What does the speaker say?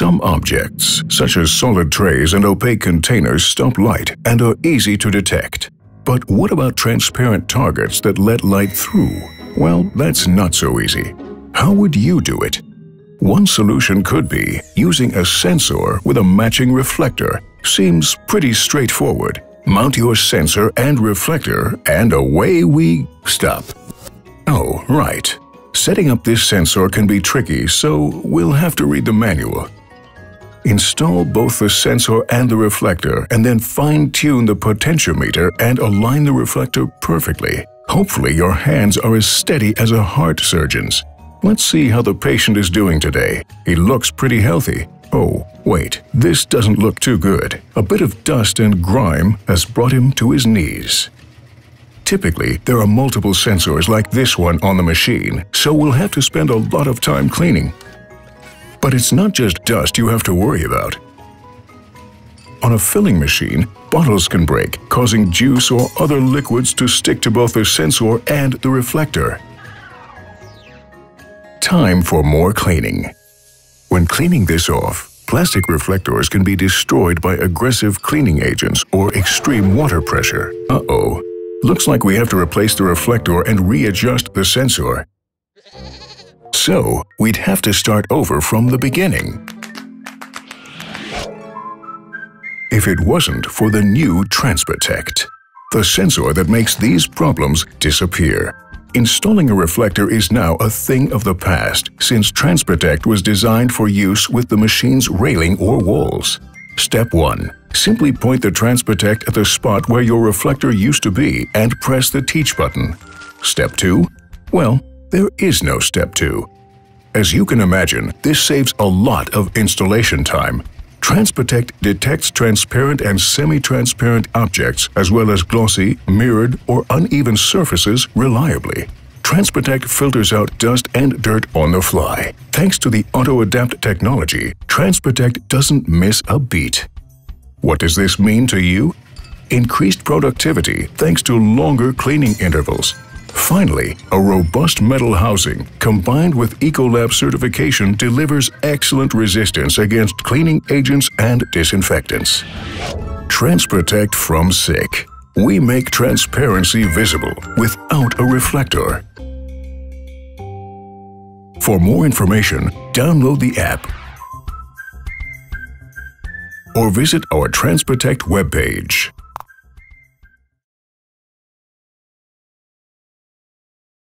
Some objects, such as solid trays and opaque containers, stop light and are easy to detect. But what about transparent targets that let light through? Well, that's not so easy. How would you do it? One solution could be using a sensor with a matching reflector. Seems pretty straightforward. Mount your sensor and reflector and away we stop. Oh, right. Setting up this sensor can be tricky, so we'll have to read the manual. Install both the sensor and the reflector and then fine-tune the potentiometer and align the reflector perfectly. Hopefully your hands are as steady as a heart surgeon's. Let's see how the patient is doing today. He looks pretty healthy. Oh, wait, this doesn't look too good. A bit of dust and grime has brought him to his knees. Typically, there are multiple sensors like this one on the machine, so we'll have to spend a lot of time cleaning. But it's not just dust you have to worry about. On a filling machine, bottles can break, causing juice or other liquids to stick to both the sensor and the reflector. Time for more cleaning. When cleaning this off, plastic reflectors can be destroyed by aggressive cleaning agents or extreme water pressure. Uh-oh. Looks like we have to replace the reflector and readjust the sensor. So, we'd have to start over from the beginning. If it wasn't for the new TranspaTect, the sensor that makes these problems disappear. Installing a reflector is now a thing of the past since TranspaTect was designed for use with the machine's railing or walls. Step 1. Simply point the TranspaTect at the spot where your reflector used to be and press the Teach button. Step 2. Well, there is no Step 2. As you can imagine, this saves a lot of installation time. TranspaTect detects transparent and semi-transparent objects as well as glossy, mirrored, or uneven surfaces reliably. TranspaTect filters out dust and dirt on the fly. Thanks to the auto-adapt technology, TranspaTect doesn't miss a beat. What does this mean to you? Increased productivity thanks to longer cleaning intervals, Finally, a robust metal housing combined with Ecolab certification delivers excellent resistance against cleaning agents and disinfectants. TranspaTect from SICK. We make transparency visible without a reflector. For more information, download the app or visit our TranspaTect webpage.